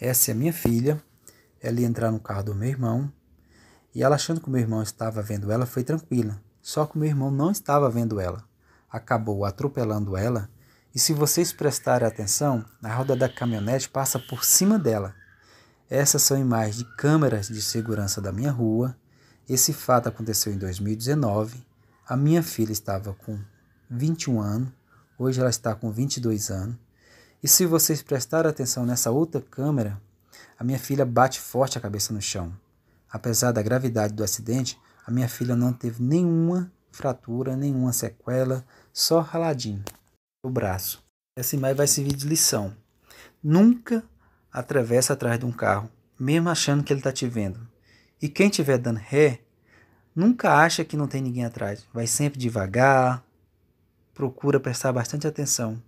Essa é minha filha. Ela ia entrar no carro do meu irmão. E ela, achando que o meu irmão estava vendo ela, foi tranquila. Só que o meu irmão não estava vendo ela. Acabou atropelando ela. E se vocês prestarem atenção, a roda da caminhonete passa por cima dela. Essas são imagens de câmeras de segurança da minha rua. Esse fato aconteceu em 2019. A minha filha estava com 21 anos, hoje ela está com 22 anos. E se vocês prestarem atenção nessa outra câmera, a minha filha bate forte a cabeça no chão. Apesar da gravidade do acidente, a minha filha não teve nenhuma fratura, nenhuma sequela, só raladinho no braço. Essa imagem vai servir de lição. Nunca atravessa atrás de um carro, mesmo achando que ele está te vendo. E quem estiver dando ré, nunca acha que não tem ninguém atrás. Vai sempre devagar, procura prestar bastante atenção.